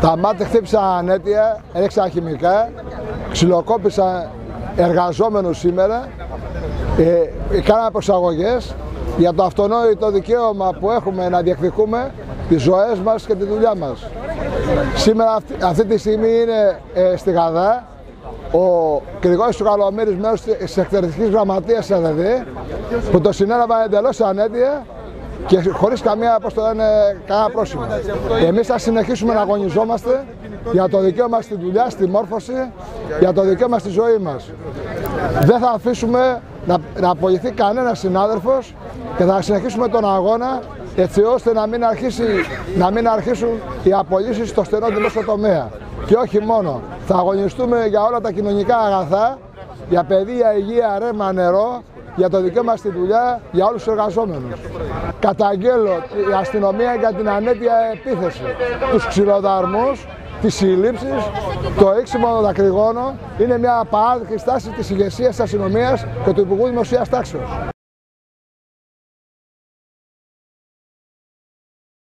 Τα μάτια χτύπησαν ανέτεια, έριξαν χημικά, ξυλοκόπησαν εργαζόμενους σήμερα, ε, κάναμε προσαγωγές για το αυτονόητο δικαίωμα που έχουμε να διεκδικούμε τις ζωές μας και τη δουλειά μας. Σήμερα αυτή, αυτή τη στιγμή είναι ε, στη Γαδά ο Γρηγόρης του Καλομήρης μέρος της εκτελεστικής γραμματείας ΕΔΔ που το συνέλαβα εντελώς ανέτεια και χωρίς καμία, πώς το λένε, κανένα πρόσημο. Εμείς θα συνεχίσουμε να αγωνιζόμαστε για το δικαίωμα στη δουλειά, στη μόρφωση, για το δικαίωμα στη ζωή μας. Δεν θα αφήσουμε να, να απολυθεί κανένας συνάδελφος και θα συνεχίσουμε τον αγώνα έτσι ώστε να μην, αρχίσει, να μην αρχίσουν οι απολύσεις στο στενό δημόσιο τομέα. Και όχι μόνο, θα αγωνιστούμε για όλα τα κοινωνικά αγαθά, για παιδεία, υγεία, ρέμα, νερό, για το δικαίωμα στη δουλειά για όλους τους εργαζόμενους. Καταγγέλλω η αστυνομία για την ανέτεια επίθεση, τους ξυλοδαρμούς, τις συλλήψεις, το έξιμο των δακρυγόνων είναι μια απαράδεκτη στάση της ηγεσίας της αστυνομίας και του Υπουργού Δημοσίας Τάξεως.